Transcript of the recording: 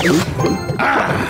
Ah!